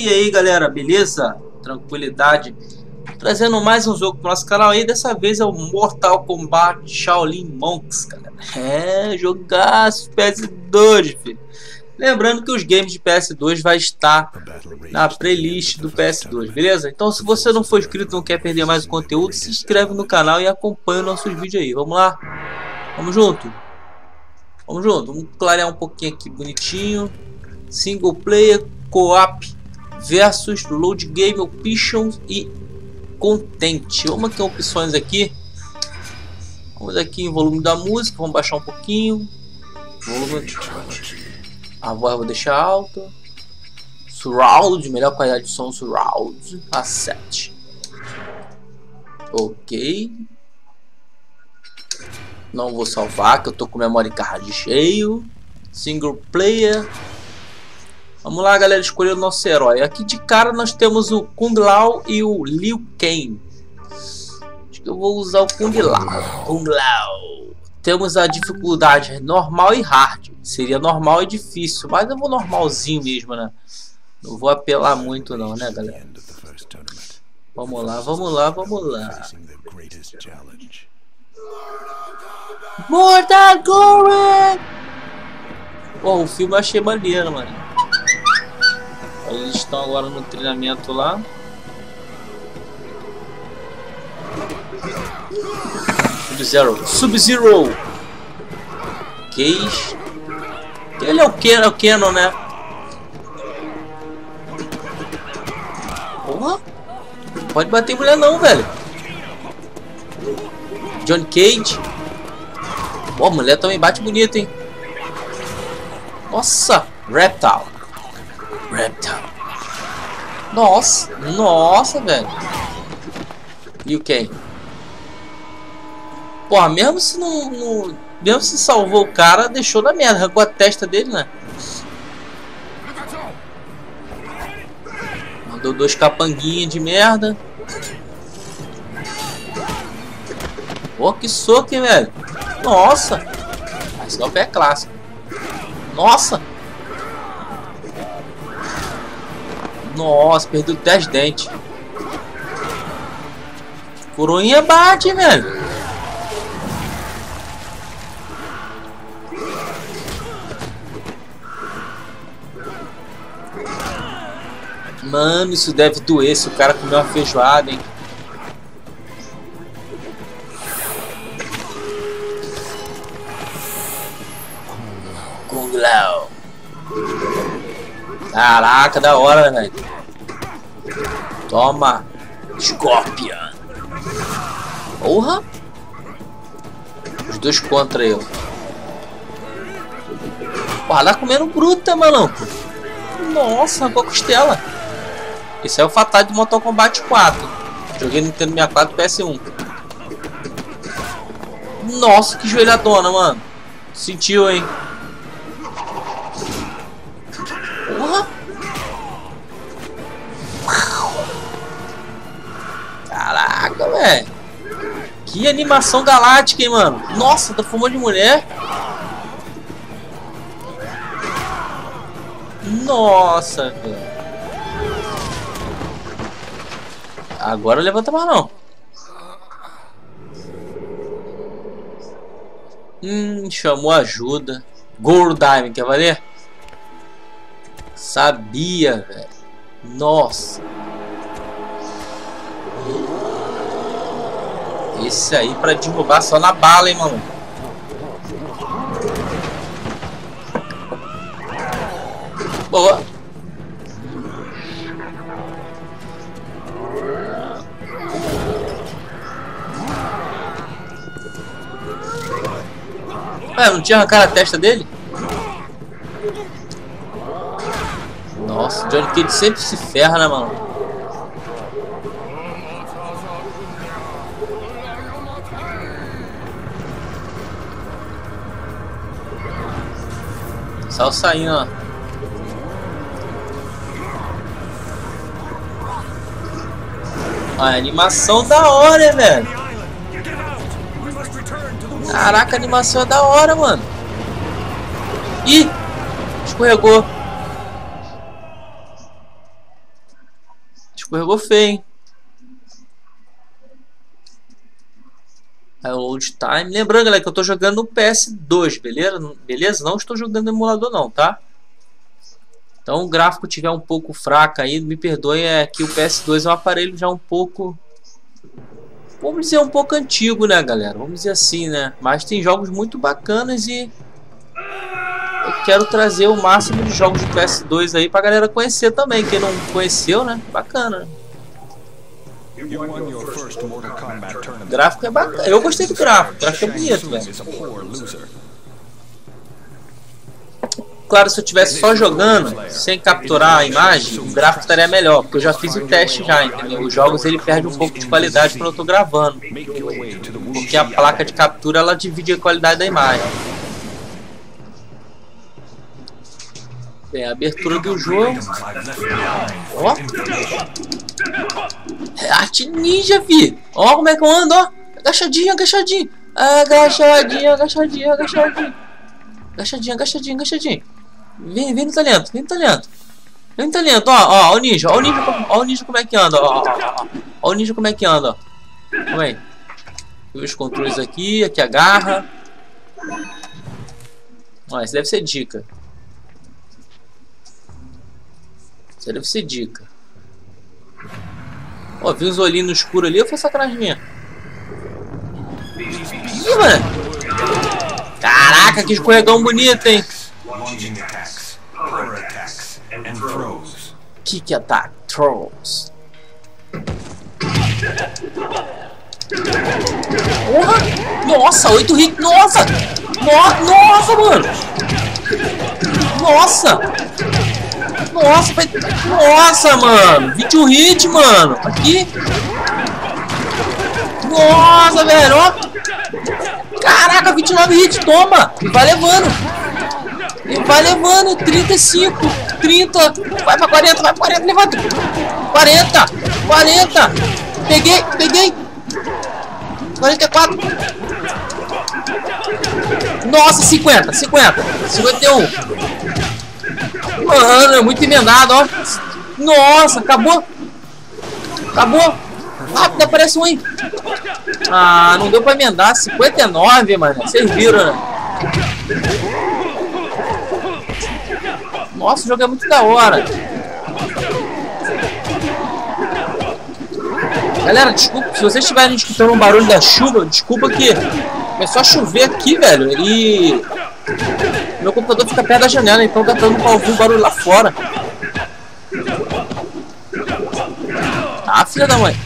E aí galera, beleza? Tranquilidade Trazendo mais um jogo pro nosso canal aí Dessa vez é o Mortal Kombat Shaolin Monks, galera É, jogaço PS2, filho Lembrando que os games de PS2 vai estar na playlist do PS2, beleza? Então se você não for inscrito não quer perder mais o conteúdo Se inscreve no canal e acompanha nossos vídeos aí Vamos lá? Vamos junto? Vamos junto, vamos clarear um pouquinho aqui bonitinho Single player, co-op versus load game options e content. Vamos aqui opções aqui. Vamos aqui em volume da música, vamos baixar um pouquinho. Volume. A voz vou deixar alta. Surround, melhor qualidade de som surround a 7. Ok. Não vou salvar, que eu tô com memory card cheio. Single player. Vamos lá, galera, escolher o nosso herói. Aqui de cara nós temos o Kung Lao e o Liu Kang. Acho que eu vou usar o Kung Lao. Kung Lao. Temos a dificuldade normal e hard. Seria normal e difícil, mas eu vou normalzinho mesmo, né? Não vou apelar muito não, né, galera? Vamos lá, vamos lá, vamos lá. Mortal! Pô, o filme eu achei maneiro, mano. Eles estão agora no treinamento lá. Sub-Zero. Sub-Zero! Cage. Ele é o Ken, é o Canon, né? Porra! Pode bater mulher não, velho. John Cage. Pô, mulher também bate bonito, hein? Nossa! Reptile. Reptile. Nossa, nossa, velho. E o quem? Porra, mesmo se não, não, Mesmo se salvou o cara, deixou na merda. Arrancou a testa dele, né? Mandou dois capanguinhos de merda. Pô, que soco, hein, velho? Nossa! Esse golpe é clássico. Nossa! Nossa, perdeu 10 dentes. Coroinha bate, velho. Mano, isso deve doer se o cara comer uma feijoada, hein? Caraca, da hora, velho. Toma. Scorpion. Porra. Os dois contra eu. Porra, lá comendo bruta, maluco. Nossa, com a costela. Esse é o Fatal do Mortal Kombat 4. Joguei no Nintendo 64 PS1. Nossa, que joelhadona, mano. Sentiu, hein? Que animação galáctica, hein, mano. Nossa, tá fumando de mulher. Nossa, velho. Agora levanta mais não. Hum, chamou ajuda. Gold quer valer? Sabia, velho. Nossa. Esse aí pra derrubar só na bala, hein, mano. Boa. Ué, não tinha arrancado a testa dele? Nossa, Johnny Cage sempre se ferra, né, mano? Só saindo, ó. A animação da hora, velho. Caraca, a animação é da hora, mano. Ih! Escorregou. Escorregou feio, hein? Load time. Lembrando, galera, que eu tô jogando no PS2, beleza? Beleza? Não estou jogando no emulador não, tá? Então o gráfico tiver um pouco fraco aí, me perdoe, é que o PS2 é um aparelho já um pouco... Vamos dizer um pouco antigo, né, galera? Vamos dizer assim, né? Mas tem jogos muito bacanas e... Eu quero trazer o máximo de jogos de PS2 aí pra galera conhecer também. Quem não conheceu, né? Bacana? O gráfico é bacana. Eu gostei do gráfico. O gráfico é bonito, velho. Claro, se eu tivesse só jogando, sem capturar a imagem, o gráfico estaria melhor, porque eu já fiz o teste já, entendeu? Os jogos ele perde um pouco de qualidade quando eu tô gravando. Porque a placa de captura ela divide a qualidade da imagem. Bem, a abertura do jogo. Ó. É arte ninja, fi. Ó como é que eu ando, ó. Agachadinho, agachadinho. Agachadinho, agachadinho, agachadinho. Agachadinho, agachadinho, agachadinho. Vem, vem no talento, vem no talento. Vem no talento, ó, ó, ó o ninja, ó o ninja, ó o ninja como é que anda, ó, ó, ó, ó o ninja como é que anda, ó. Calma aí. Os controles aqui, aqui agarra. Ó, isso deve ser dica. Isso deve ser dica. Ó, vi uns olhinhos no escuro ali, ou foi sacanagem minha? Ih, mano! Caraca, que escorregão bonito, hein? Kick attack, throws. Porra! Nossa, oito hits! Nossa! No nossa, mano! Nossa! Nossa, foi... Nossa, mano! 21 hit, mano! Aqui! Nossa, velho! Ó! Caraca, 29 hits, toma! Vai levando! Vai levando! 35, 30, vai pra 40, vai pra 40, levanta! 40, 40! Peguei, peguei! 44! Nossa, 50, 50, 51! Mano, é muito emendado, ó. Nossa, acabou. Acabou. Rápido, aparece um aí. Ah, não deu pra emendar. 59, mano. Vocês viram, né? Nossa, o jogo é muito da hora. Galera, desculpa, se vocês estiverem escutando um barulho da chuva, desculpa que começou a chover aqui, velho. E meu computador fica perto da janela, então dá dando pra ouvir o barulho lá fora. Ah, filha da mãe.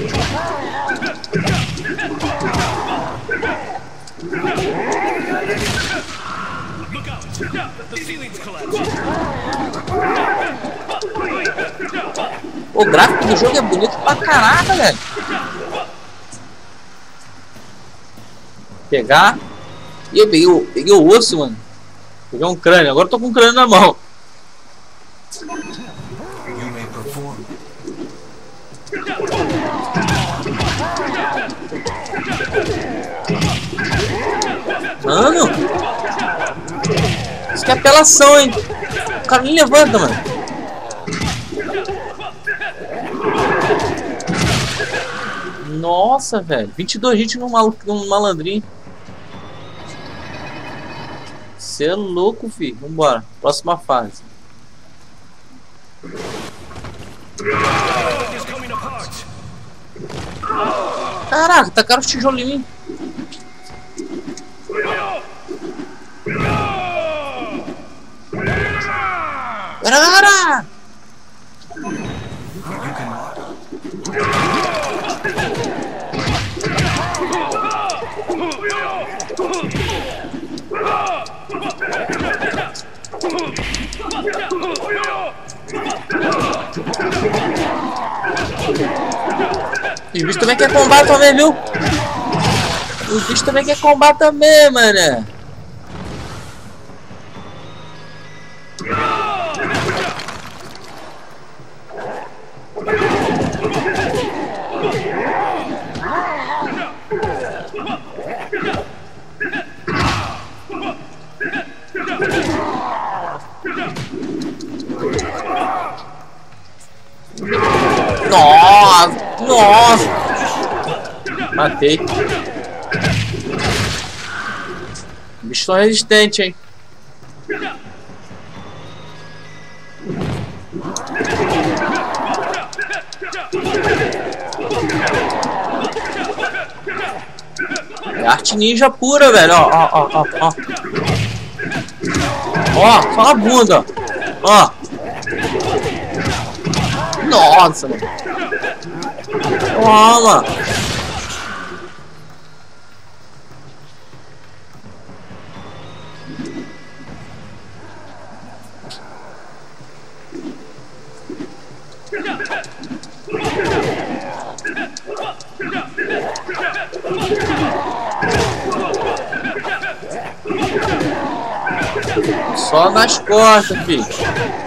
O gráfico do jogo é bonito pra caraca, velho. Pegar. E eu peguei o, peguei o osso, mano. Peguei um crânio, agora eu tô com um crânio na mão. Mano! Isso que é apelação, hein? O cara nem levanta, mano. Nossa, velho. 22 hits no, mal no malandrinho. Você é louco, filho. Vambora. Próxima fase. Caraca, tacaram os tijolos em mim. Cara! Os bichos também quer combate também, viu? Os bichos também quer combate também, mano. Nossa! Matei. Bicho tão resistente, hein? É arte ninja pura, velho. Ó, ó, ó, ó, ó. Só a bunda. Ó. Nossa, mano. Toma. Só nas costas, filho.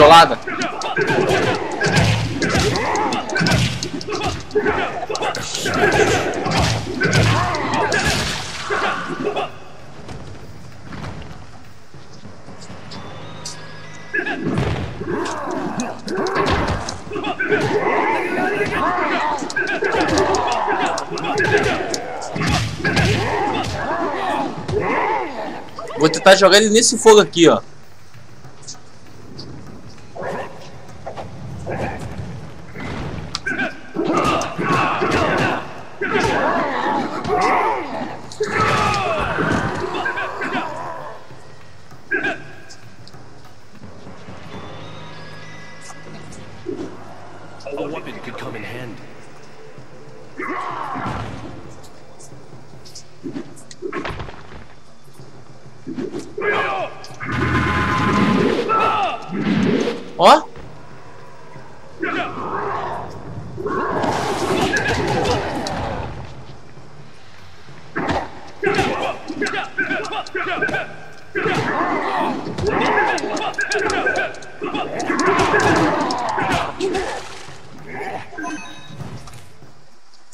Tijolada. Vou tentar jogar ele nesse fogo aqui, ó.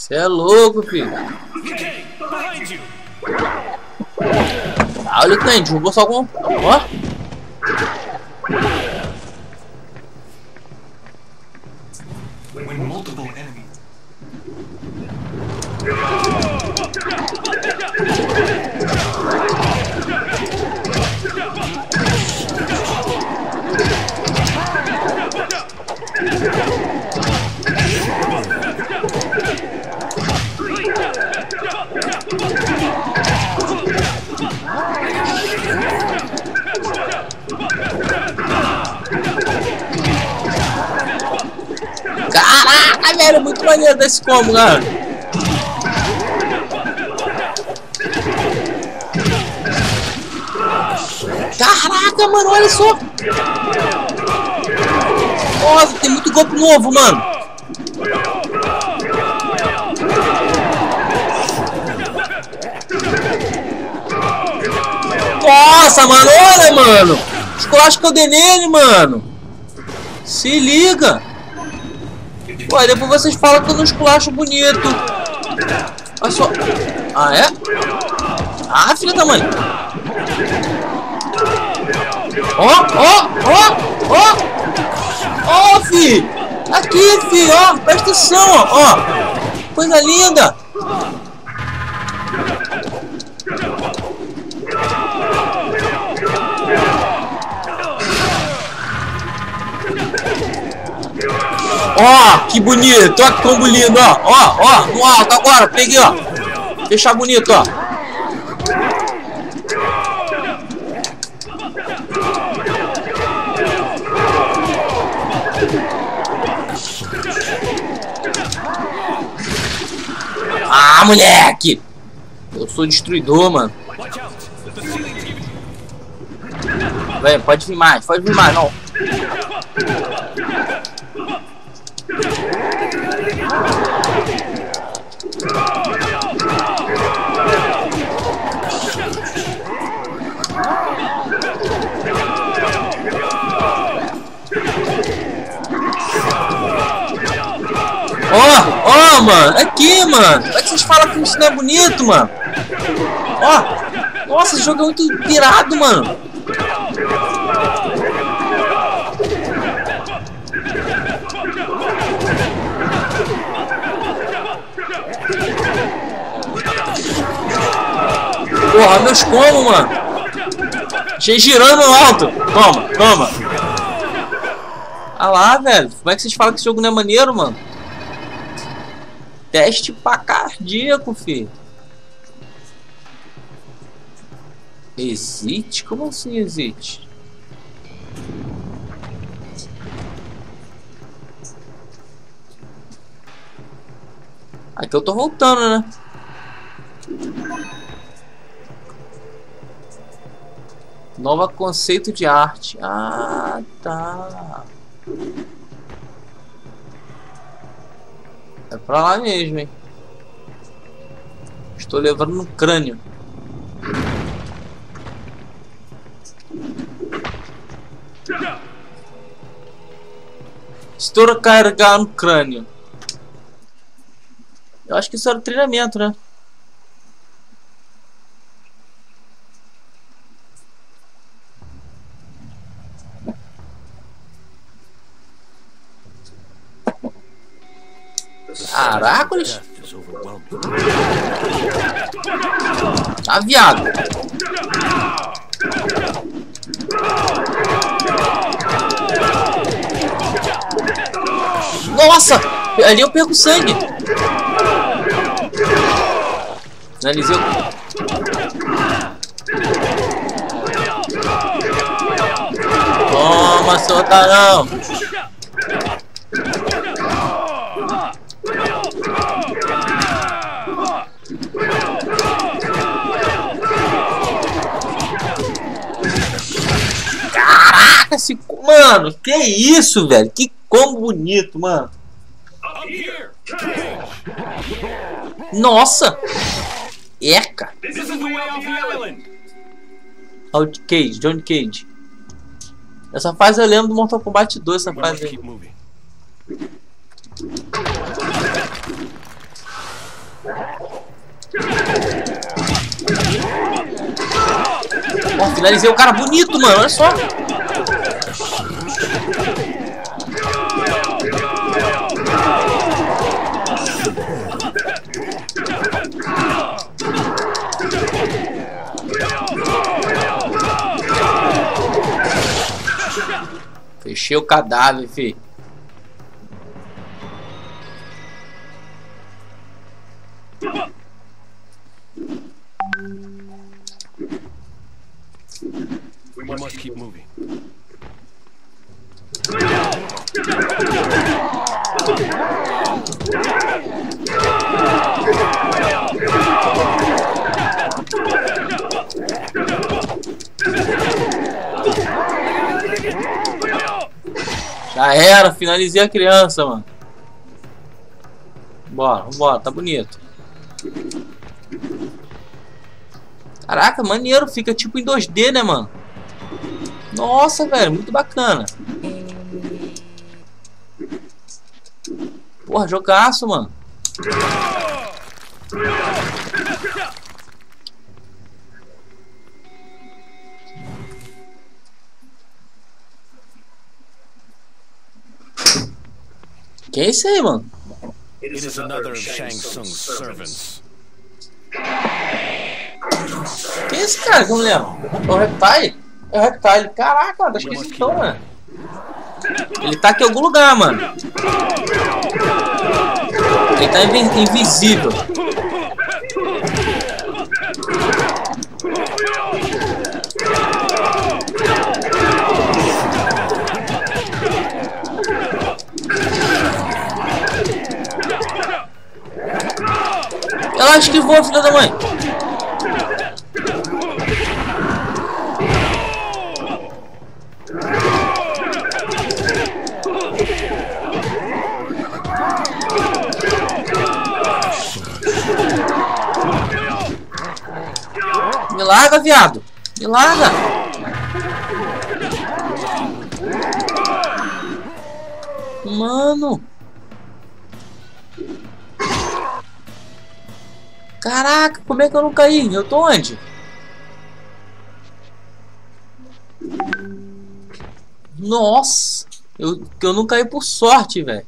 Você é louco, filho. Ah, olha o tanque, jogou só com. Ó. Caraca, velho, muito maneiro desse combo, cara. Caraca, mano, olha só. Nossa, tem muito golpe novo, mano. Nossa, mano, olha, mano. Esculacho que eu dei nele, mano. Se liga. Ué, depois vocês falam que eu não esculacho bonito. Olha só. Ah, é? Ah, filha da mãe. Ó, ó, ó, ó. Ó, fi. Aqui, fi, ó. Presta atenção, ó. Coisa linda. Ó, que bonito, ó que combo lindo, ó, ó, ó, no alto agora, peguei, ó. Fechar bonito, ó. Ah, moleque! Eu sou destruidor, mano. Vem, pode vir mais, pode vir mais, não. Ó, ó, mano. Aqui, mano. Como é que vocês falam que isso não é bonito, mano? Ó. Nossa, esse jogo é muito pirado, mano. Porra, meus como, mano? Achei girando alto. Toma, toma. Ah lá, velho. Como é que vocês falam que esse jogo não é maneiro, mano? Teste pra cardíaco, filho. Existe? Como assim existe? Aqui eu tô voltando, né? Nova conceito de arte. Ah, tá. É pra lá mesmo, hein? Estou levando no crânio. Estou carregar no crânio. Eu acho que isso era treinamento, né? Tá viado! Nossa! Ali eu perco sangue! Finalizei o... Toma, seu otarão! Mano, que isso, velho? Que como bonito, mano. Nossa! Eca! Out Cage, John Cage. Essa fase eu lembro do Mortal Kombat 2, essa fase aí. Ó, finalizei o cara bonito, mano, olha só. Fechei o cadáver, fi. We must keep moving. Já era, finalizei a criança, mano. Bora, vambora, tá bonito. Caraca, maneiro, fica tipo em 2D, né, mano? Nossa, velho, muito bacana. Porra, jogaço, mano. Que é isso aí, mano? It is another of Shang Tsung's servants. Que é esse cara que eu não lembro? É o Reptile? É o Reptile. Caraca, mano, tá esquisitão, mano. Ele tá aqui em algum lugar, mano. Ele tá invi- invisível. Que voa, filha da mãe. Me larga, viado. Me larga. Como é que eu não caí? Eu tô onde? Nossa! Eu, eu não caí por sorte, velho.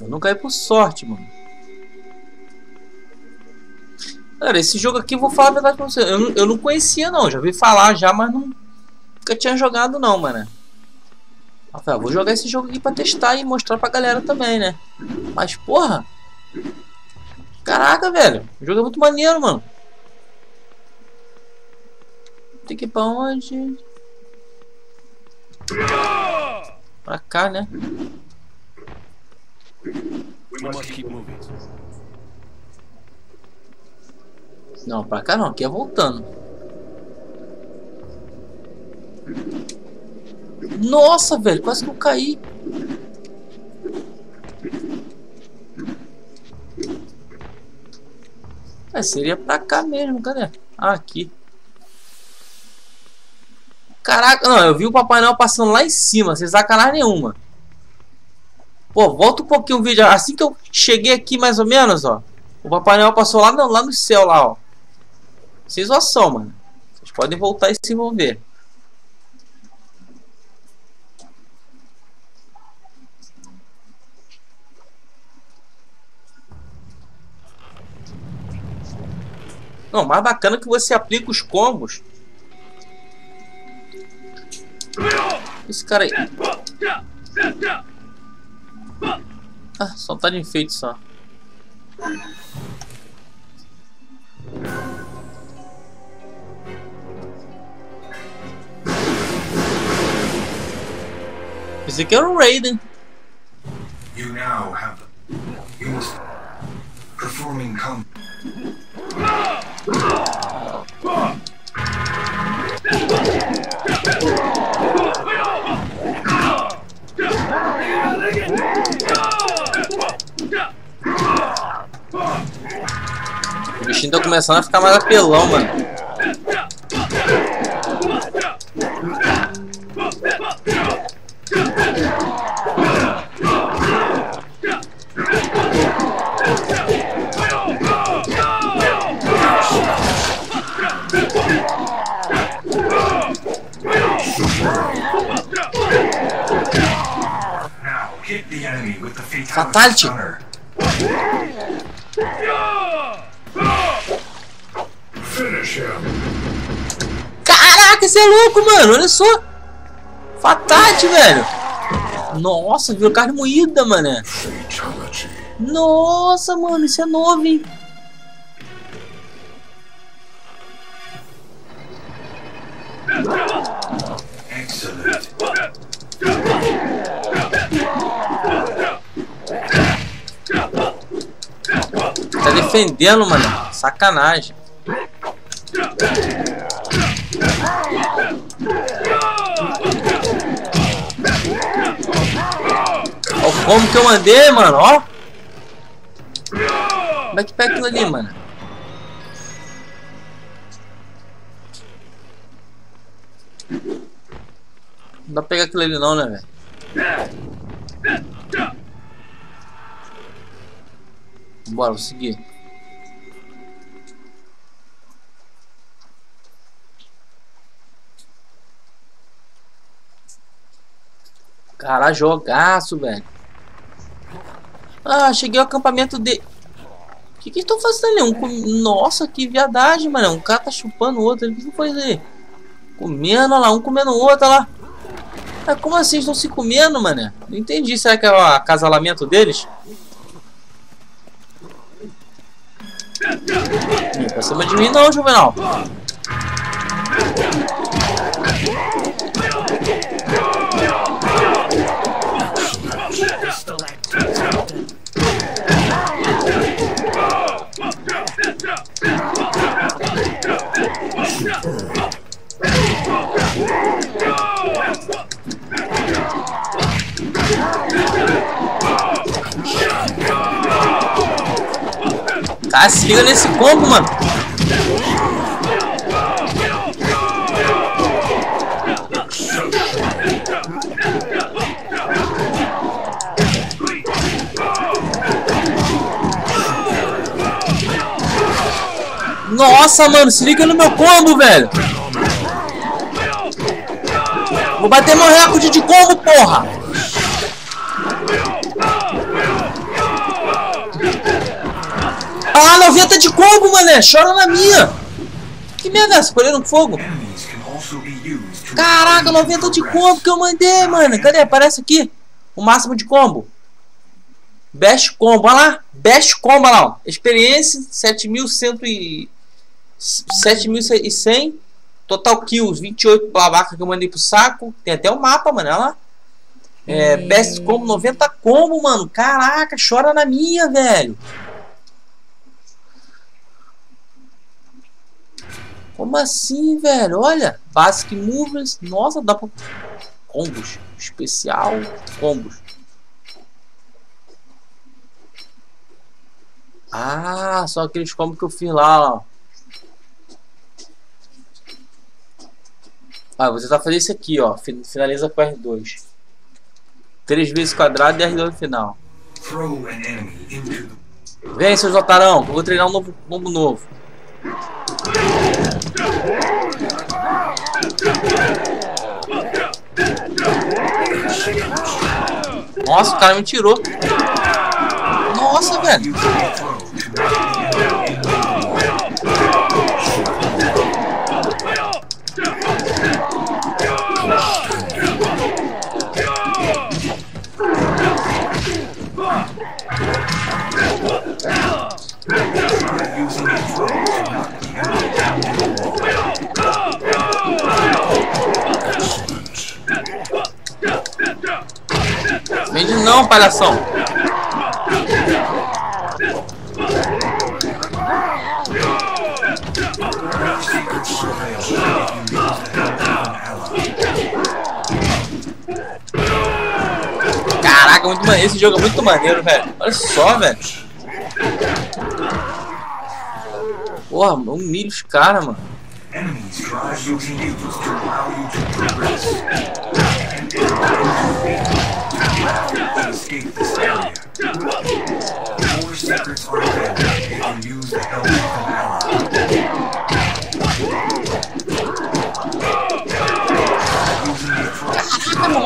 Eu não caí por sorte, mano. Cara, esse jogo aqui, vou falar a verdade pra você. Eu, eu não conhecia, não. Já vi falar já, mas não, nunca tinha jogado, não, mano. Rafael, vou jogar esse jogo aqui pra testar e mostrar pra galera também, né? Mas, porra. Caraca, velho. O jogo é muito maneiro, mano. Tem que ir pra onde? Pra cá, né? Não, pra cá não. Aqui é voltando. Nossa, velho. Quase que eu caí. É, seria pra cá mesmo. Cadê? Ah, aqui. Caraca, não. Eu vi o Papai Noel passando lá em cima. Sem sacanagem nenhuma. Pô, volta um pouquinho o vídeo. Assim que eu cheguei aqui, mais ou menos, ó. O Papai Noel passou lá no, lá no céu, lá, ó. Sem zoação, mano. Vocês podem voltar e se envolver. Não, mais bacana é que você aplica os combos. Esse cara aí. Ah, só tá de enfeite só. Esse aqui era o Raiden. Bichinho tá começando a ficar mais apelão, mano. Fatality. Louco, mano. Olha só. Fatate, velho. Nossa, virou carne moída, mano. Nossa, mano, isso é novo, hein? Tá defendendo, mano. Sacanagem. Ó o combo que eu mandei, mano, ó. Como é que pega aquilo ali, mano? Não dá pra pegar aquilo ali não, né, velho? Bora, vou seguir. Caralho, jogaço, velho. Ah, cheguei ao acampamento de. O que que estão fazendo ali? Um Nossa, que viadagem, mano. Um cara tá chupando o outro. O que que foi? Comendo, olha lá, um comendo o outro, olha lá. Ah, como assim? Estão se comendo, mano? Não entendi. Será que é o acasalamento deles? Ih, pra cima de mim não, Juvenal. Tá, se liga nesse combo, mano. Nossa, mano, se liga no meu combo, velho. Vou bater meu recorde de combo, porra. Ah, 90 de combo, mané. Chora na minha. Que merda é essa? Colheram fogo. Caraca, allow you to 90 de combo que eu mandei, mano. Cadê? Aparece aqui. O máximo de combo. Best combo, olha lá. Best combo, olha lá. Experiência, 7.100 e... 7.100. Total kills, 28 babaca que eu mandei pro saco. Tem até o mapa, mano, olha lá. É, best combo, 90 combo, mano. Caraca, chora na minha, velho. Como assim, velho? Olha, Basic Movers. Nossa, dá pra. Combos. Especial. Combos. Ah, só aqueles combos que eu fiz lá, ó. Ah, você tá fazendo isso aqui, ó. Fin- Finaliza com R2. Três vezes quadrado e R2 no final. Vem, seus otarão, eu vou treinar um novo combo novo. Nossa, o cara me tirou. Nossa, velho. An ally. Caraca, muito maneiro. Esse jogo é muito maneiro, velho. Olha só, velho. Porra, humilha os caras, mano. Enemies using you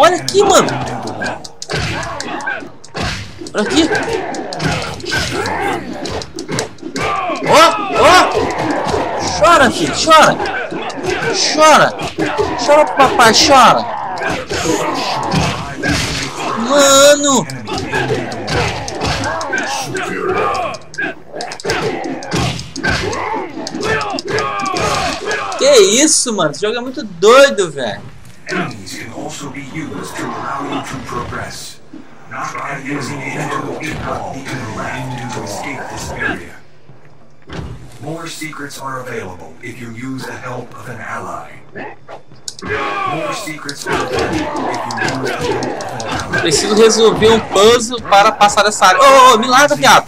olha aqui, mano. Olha aqui. Ó, ó. Chora, filho, chora. Chora. Chora papai, chora. Mano. Que isso, mano? Esse jogo é muito doido, velho. Using the weak wall to the left to escape this area. More secrets are available if you use the help of an ally. More secrets are available if you use the help of an ally. Preciso resolver um puzzle para passar dessa área. Ô, ô, me larga, a viado.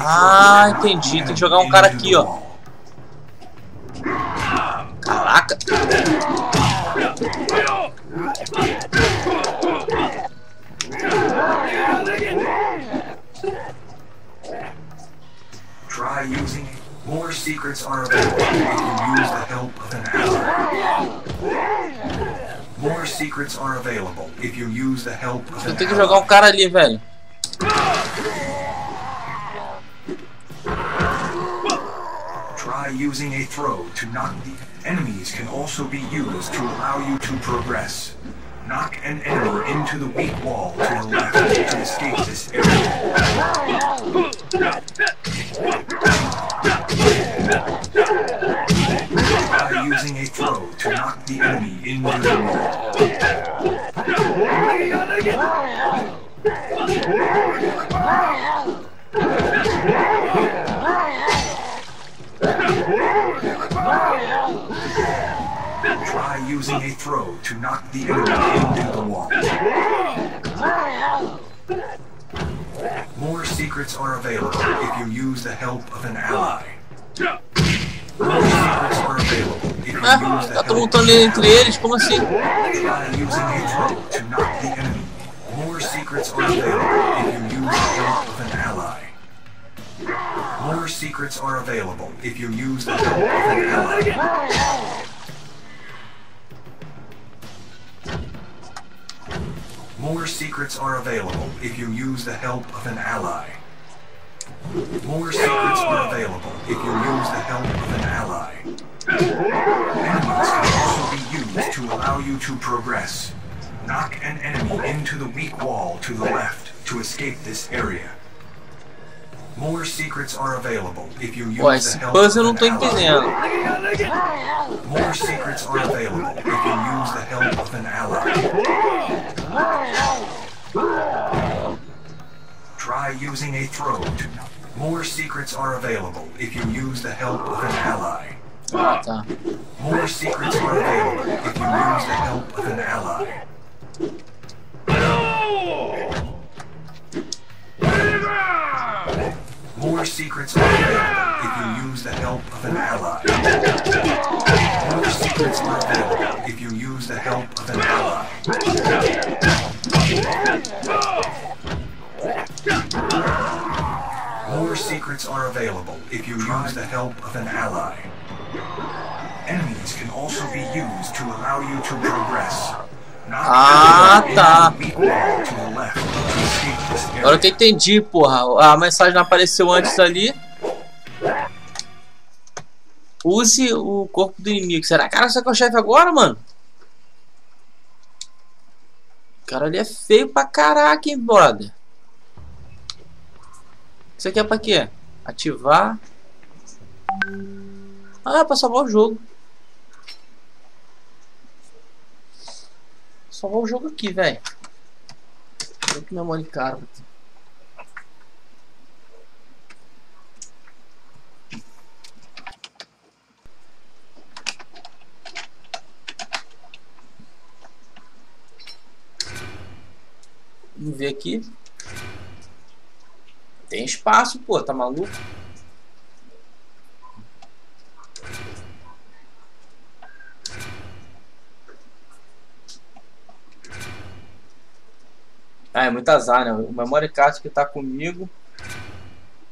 Ah, entendi. Tem que jogar um cara aqui, ó. Caraca. Try using it. More secrets are available if you use the help of an ally. More secrets are available if you use the help of Eu an tenho que jogar um ally. cara ali, velho. Try using a throw to knock the enemies can also be used to allow you to progress. Knock an enemy into the weak wall to the left to escape this area. Try using a throw to knock the enemy into the wall. Try using a throw to knock the enemy into the wall. More secrets are available if you use the help of an ally. Ah, use the tá todo help lutando entre eles, como assim? Try using a throw to knock the enemy. More secrets are available if you use the help of an ally. More secrets are available if you use the help of an ally. More secrets are available if you use the help of an ally. More secrets are available if you use the help of an ally. Enemies can also be used to allow you to progress. Knock an enemy into the weak wall to the left to escape this area. More secrets are available if you use the esse help puzzle eu of não an tô entendendo. More secrets are available if you use the help of an ally. Try using a throw. More secrets are available if you use the help of an ally. Ah, tá. More secrets are available if you use the help of an ally. More secrets are available if you use the help of an ally. More secrets are available if you use the help of an ally. More secrets are available if you use the help of an ally. Enemies can also be used to allow you to progress. Ah, tá. Agora que eu entendi, porra. A mensagem não apareceu antes ali. Use o corpo do inimigo. Será? Cara, você é o chefe agora, mano? O cara ali é feio pra caraca, hein, brother? Isso aqui é pra quê? Ativar. Ah, é pra salvar o jogo. Salvar o jogo aqui, velho. Que memória cara. Vamos ver aqui. Tem espaço, pô, tá maluco? Ah, é muito azar, né? O memory card que tá comigo.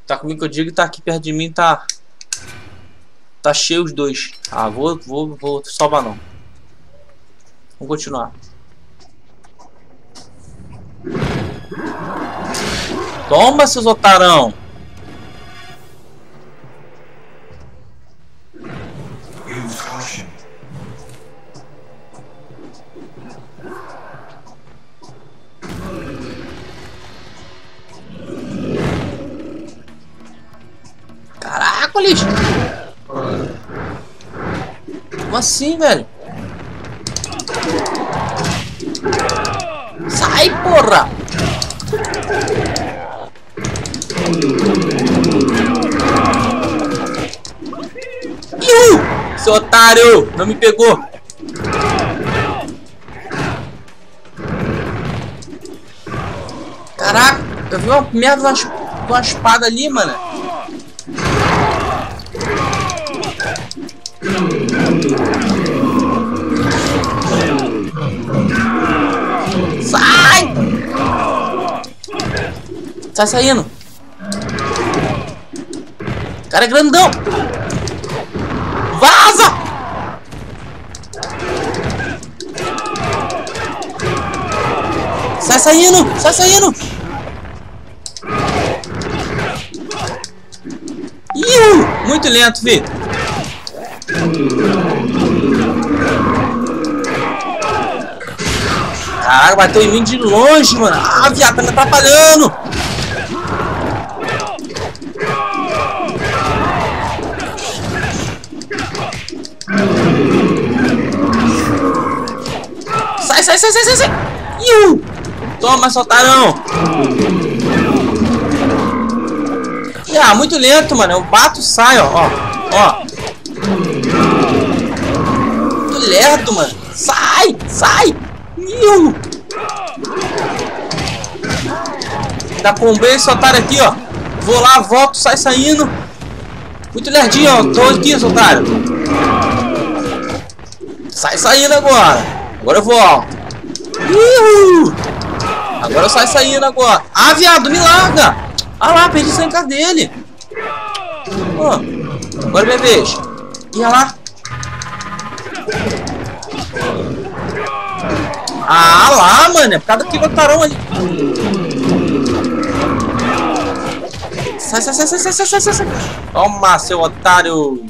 Tá comigo que eu digo tá aqui perto de mim, tá. Tá cheio os dois. Ah, vou, vou, vou salvar não. Vamos continuar. Toma, seus otarão! Lixo! Como assim, velho? Sai, porra! Iu! Seu otário! Não me pegou! Caraca! Eu vi uma merda de uma espada ali, mano. Sai! Sai saindo. Cara é grandão. Vaza! Sai saindo, sai saindo. Iu! Muito lento, filho. Caraca, bateu em mim de longe, mano. Ah, viado, tá me atrapalhando. Sai, sai, sai, sai, sai, sai. Iu! Toma, soltarão. Ah, muito lento, mano. Eu bato saio, ó. Ó. ó. Muito lento, mano. Sai, sai. Iu! Dá combei esse otário aqui, ó. Vou lá, volto, sai saindo. Muito lerdinho, ó. Tô aqui, esse otário. Sai saindo agora. Agora eu volto. Uhul. Agora eu saio saindo agora. Ah, viado, me larga. Ah lá, perdi sem casa dele. Oh, agora minha vez. Ia lá. Ah lá, mano. É por causa daquele otarão ali. Sai, sai, sai, sai, sai, sai, sai, sai. Toma, seu otário.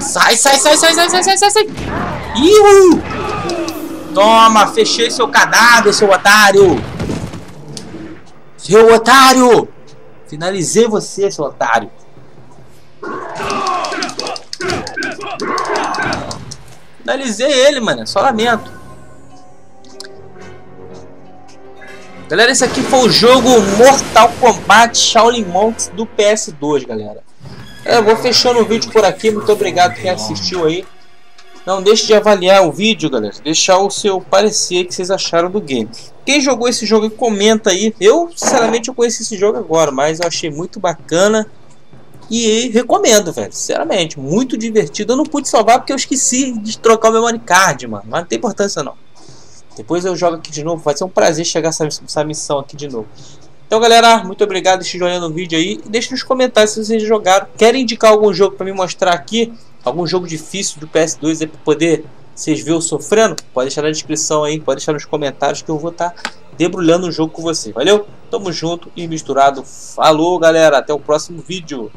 Sai, sai, sai, sai, sai, sai, sai, sai, sai. Ihu! Toma, fechei seu cadáver, seu otário. Seu otário. Finalizei você, seu otário. Finalizei ele, mano. Só lamento. Galera, esse aqui foi o jogo Mortal Kombat Shaolin Monks do PS2, galera. É, eu vou fechando o vídeo por aqui. Muito obrigado quem assistiu aí. Não deixe de avaliar o vídeo, galera. Deixar o seu parecer que vocês acharam do game. Quem jogou esse jogo, comenta aí. Eu, sinceramente, eu conheci esse jogo agora, mas eu achei muito bacana. E recomendo, velho. Sinceramente, muito divertido. Eu não pude salvar porque eu esqueci de trocar o memory card, mano. Mas não tem importância não. Depois eu jogo aqui de novo. Vai ser um prazer chegar essa, essa missão aqui de novo. Então, galera, muito obrigado. Deixe joinha no vídeo aí. Deixe nos comentários se vocês jogaram. Querem indicar algum jogo para me mostrar aqui? Algum jogo difícil do PS2 aí para poder vocês verem eu sofrendo? Pode deixar na descrição aí. Pode deixar nos comentários que eu vou estar tá debrulhando o jogo com você. Valeu? Tamo junto e misturado. Falou, galera. Até o próximo vídeo.